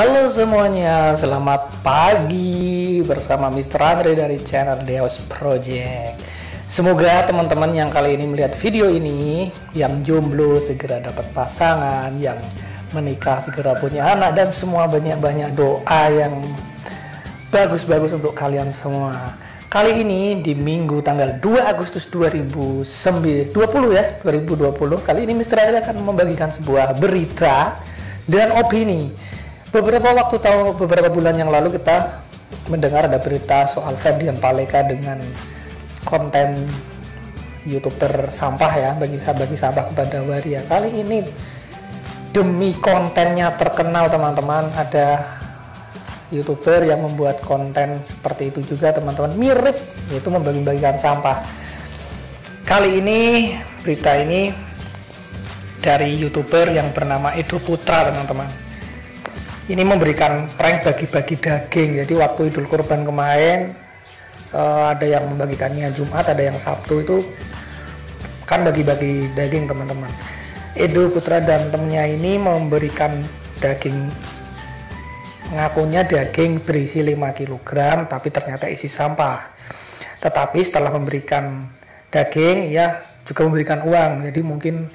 Halo semuanya, selamat pagi bersama Mr. Andre dari channel Deos Project. Semoga teman-teman yang kali ini melihat video ini, yang jomblo segera dapat pasangan, yang menikah segera punya anak, dan semua banyak-banyak doa yang bagus-bagus untuk kalian semua. Kali ini di Minggu tanggal 2 Agustus 2020 ya, 2020. Kali ini Mr. Andre akan membagikan sebuah berita dan opini beberapa waktu tahu beberapa bulan yang lalu kita mendengar ada berita soal Ferdian Paleka dengan konten youtuber sampah ya bagi bagi sampah kepada waria. Kali ini demi kontennya terkenal teman-teman ada youtuber yang membuat konten seperti itu juga teman-teman. Mirip yaitu membagi-bagikan sampah. Kali ini berita ini dari youtuber yang bernama Edo Putra teman-teman ini memberikan prank bagi-bagi daging. Jadi waktu Idul Kurban kemarin uh, ada yang membagikannya Jumat ada yang Sabtu itu kan bagi-bagi daging teman-teman. Edo Putra dan temennya ini memberikan daging ngakunya daging berisi 5 kg tapi ternyata isi sampah. Tetapi setelah memberikan daging ya juga memberikan uang. Jadi mungkin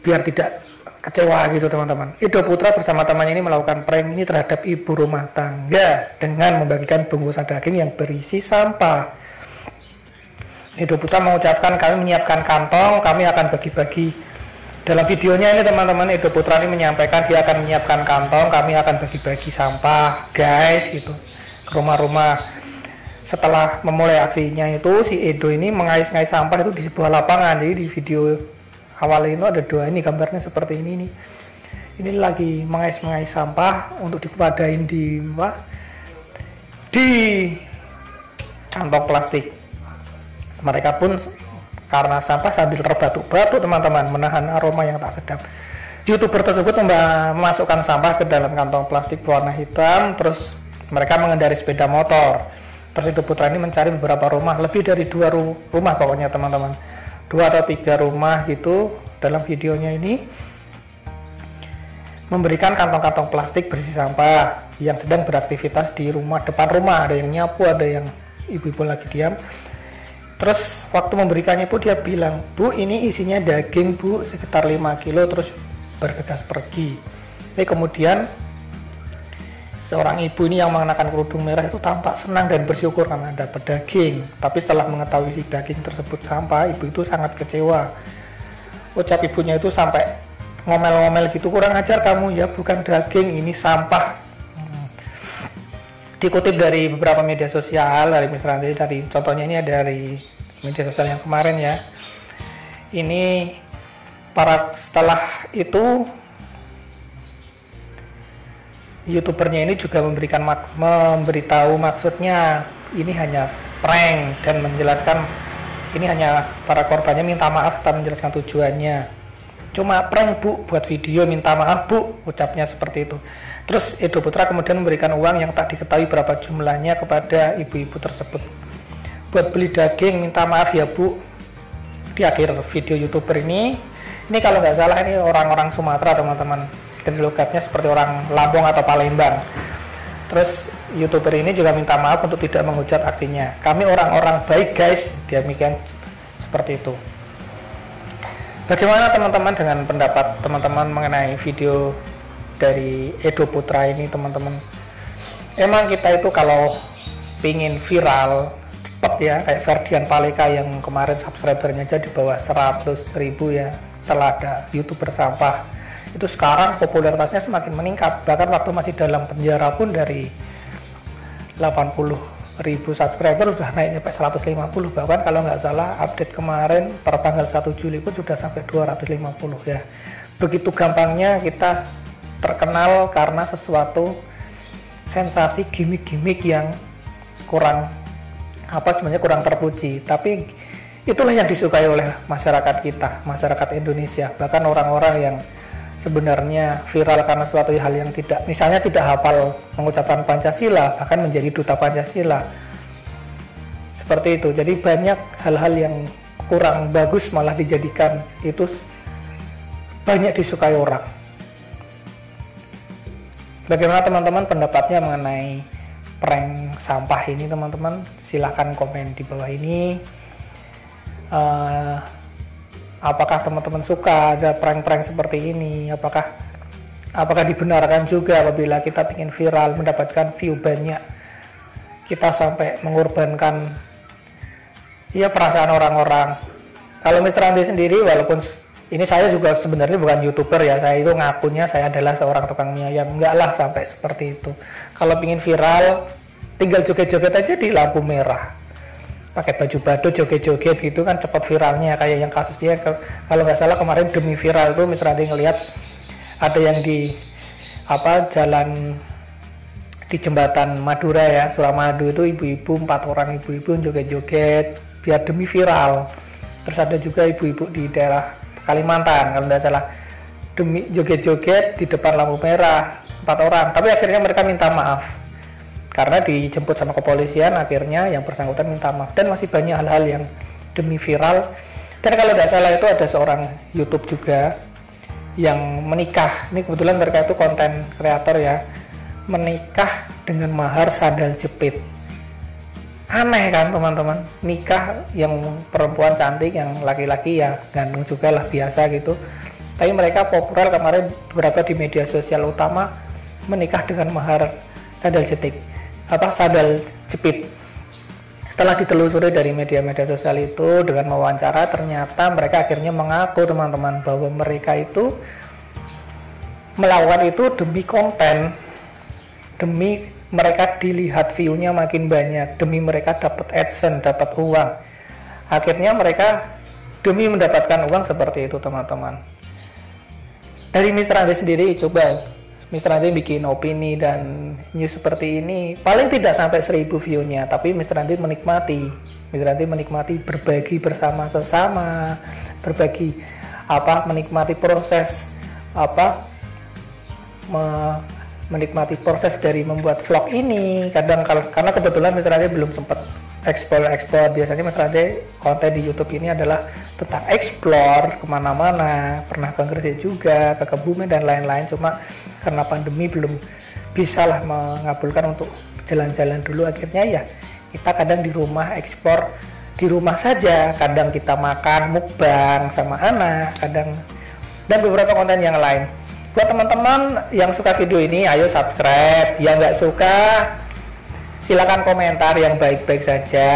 biar tidak kecewa gitu teman-teman. Ido Putra bersama temannya ini melakukan prank ini terhadap ibu rumah tangga dengan membagikan bungkusan daging yang berisi sampah. Ido Putra mengucapkan kami menyiapkan kantong, kami akan bagi-bagi dalam videonya ini teman-teman Edo Putra ini menyampaikan dia akan menyiapkan kantong, kami akan bagi-bagi sampah, guys gitu ke rumah-rumah. Setelah memulai aksinya itu si Edo ini mengais-ngais sampah itu di sebuah lapangan. Jadi di video awal itu ada dua ini gambarnya seperti ini nih ini lagi mengais-mengais sampah untuk dikepadain di apa? Di kantong plastik. Mereka pun karena sampah sambil terbatuk-batuk teman-teman menahan aroma yang tak sedap. Youtuber tersebut memasukkan sampah ke dalam kantong plastik berwarna hitam terus mereka mengendari sepeda motor. Terus itu putra ini mencari beberapa rumah lebih dari dua rumah pokoknya teman-teman dua atau tiga rumah gitu dalam videonya ini memberikan kantong-kantong plastik berisi sampah yang sedang beraktivitas di rumah depan rumah. Ada yang nyapu ada yang ibu-ibu lagi diam. Terus waktu memberikannya pun dia bilang bu ini isinya daging bu sekitar 5 kilo terus bergegas pergi. Tapi kemudian seorang ibu ini yang mengenakan kerudung merah itu tampak senang dan bersyukur karena dapat daging. Tapi setelah mengetahui isi daging tersebut sampah, ibu itu sangat kecewa. Ucap ibunya itu sampai ngomel-ngomel gitu, kurang ajar kamu ya, bukan daging, ini sampah. Hmm. Dikutip dari beberapa media sosial, dari misalnya dari contohnya ini ada dari media sosial yang kemarin ya. Ini para setelah itu youtubernya ini juga memberikan mak memberitahu maksudnya ini hanya prank dan menjelaskan ini hanya para korbannya minta maaf tak menjelaskan tujuannya. Cuma prank bu buat video minta maaf bu ucapnya seperti itu. Terus Edo Putra kemudian memberikan uang yang tak diketahui berapa jumlahnya kepada ibu-ibu tersebut. Buat beli daging minta maaf ya bu. Di akhir video youtuber ini ini kalau nggak salah ini orang-orang Sumatera teman-teman dari seperti orang Lampung atau Palembang. Terus youtuber ini juga minta maaf untuk tidak menghujat aksinya. Kami orang-orang baik guys, demikian seperti itu. Bagaimana teman-teman dengan pendapat teman-teman mengenai video dari Edo Putra ini teman-teman? Emang kita itu kalau pingin viral cepet ya kayak Ferdian Paleka yang kemarin subscribernya aja di bawah 100 ribu ya setelah ada youtuber sampah. Itu sekarang popularitasnya semakin meningkat. Bahkan waktu masih dalam penjara pun dari 80 ribu subscriber sudah naik sampai 150 bahkan kalau nggak salah update kemarin per tanggal 1 Juli pun sudah sampai 250 ya. Begitu gampangnya kita terkenal karena sesuatu sensasi gimmick-gimmick yang kurang apa sebenarnya kurang terpuji. Tapi itulah yang disukai oleh masyarakat kita masyarakat Indonesia bahkan orang-orang yang sebenarnya viral karena suatu hal yang tidak misalnya tidak hafal mengucapkan Pancasila bahkan menjadi duta Pancasila. Seperti itu. Jadi banyak hal-hal yang kurang bagus malah dijadikan itu banyak disukai orang. Bagaimana teman-teman pendapatnya mengenai prank sampah ini teman-teman? Silahkan komen di bawah ini uh, apakah teman-teman suka ada prank-prank seperti ini? Apakah apakah dibenarkan juga apabila kita ingin viral mendapatkan view banyak? Kita sampai mengorbankan ya perasaan orang-orang. Kalau Mr. Andi sendiri walaupun ini saya juga sebenarnya bukan youtuber ya saya itu ngakunya saya adalah seorang tukang mie ayam. Enggak lah sampai seperti itu. Kalau ingin viral tinggal joget-joget aja di lampu merah pakai baju badut joget-joget gitu kan cepat viralnya kayak yang kasusnya kalau nggak salah kemarin demi viral tuh Mr. Andi ngelihat ada yang di apa jalan di jembatan Madura ya Suramadu itu ibu-ibu empat orang ibu-ibu joget-joget biar demi viral. Terus ada juga ibu-ibu di daerah Kalimantan kalau nggak salah demi joget-joget di depan lampu merah empat orang. Tapi akhirnya mereka minta maaf karena dijemput sama kepolisian akhirnya yang bersangkutan minta maaf. Dan masih banyak hal-hal yang demi viral. Dan kalau tidak salah itu ada seorang YouTube juga yang menikah. Ini kebetulan mereka itu konten kreator ya. Menikah dengan mahar sandal jepit. Aneh kan teman-teman? Nikah yang perempuan cantik yang laki-laki ya ganteng juga lah biasa gitu. Tapi mereka populer kemarin beberapa di media sosial utama menikah dengan mahar sandal jetik apa sandal jepit. Setelah ditelusuri dari media-media sosial itu dengan mewawancara ternyata mereka akhirnya mengaku teman-teman bahwa mereka itu melakukan itu demi konten. Demi mereka dilihat view-nya makin banyak. Demi mereka dapat adsense dapat uang. Akhirnya mereka demi mendapatkan uang seperti itu teman-teman. Dari Mr. Andi sendiri coba Mr. Andi bikin opini dan news seperti ini paling tidak sampai 1000 view-nya tapi Mr. Andi menikmati Mr. Andi menikmati berbagi bersama sesama berbagi apa menikmati proses apa me, menikmati proses dari membuat vlog ini kadang karena kebetulan. Andi belum sempat explore explore. Biasanya Rade konten di YouTube ini adalah tentang explore ke mana-mana. Pernah ke Gresik juga ke Kebumen dan lain-lain. Cuma karena pandemi belum bisa lah mengabulkan untuk jalan-jalan dulu. Akhirnya ya kita kadang di rumah explore di rumah saja. Kadang kita makan mukbang sama anak kadang dan beberapa konten yang lain. Buat teman-teman yang suka video ini ayo subscribe. Yang nggak suka silakan komentar yang baik-baik saja.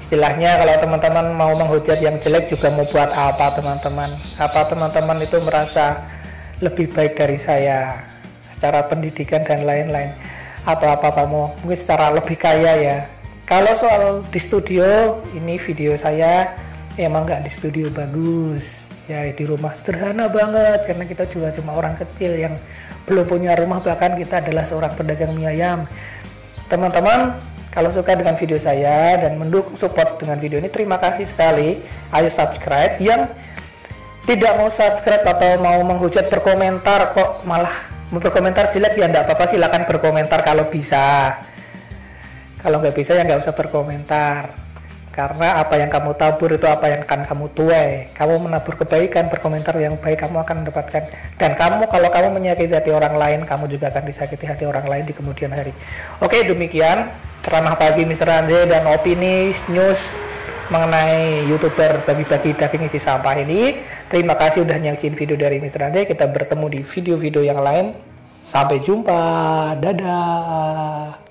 Istilahnya kalau teman-teman mau menghujat yang jelek juga mau buat apa teman-teman? Apa teman-teman itu merasa lebih baik dari saya? Secara pendidikan dan lain-lain. Atau apa kamu mungkin secara lebih kaya ya. Kalau soal di studio ini video saya emang nggak di studio bagus. Ya di rumah sederhana banget karena kita juga cuma orang kecil yang belum punya rumah. Bahkan kita adalah seorang pedagang mie ayam Teman-teman, kalau suka dengan video saya dan mendukung support dengan video ini, terima kasih sekali. Ayo subscribe. Yang tidak mau subscribe atau mau menghujat berkomentar kok malah berkomentar jelek ya enggak apa-apa silakan berkomentar kalau bisa. Kalau nggak bisa ya nggak usah berkomentar karena apa yang kamu tabur itu apa yang akan kamu tuai. Kamu menabur kebaikan berkomentar yang baik kamu akan mendapatkan. Dan kamu kalau kamu menyakiti hati orang lain kamu juga akan disakiti hati orang lain di kemudian hari. Oke demikian ceramah pagi Mr. Andre dan opini news mengenai youtuber bagi-bagi daging isi sampah ini. Terima kasih udah nyaksiin video dari Mr. Andre. Kita bertemu di video-video yang lain. Sampai jumpa. Dadah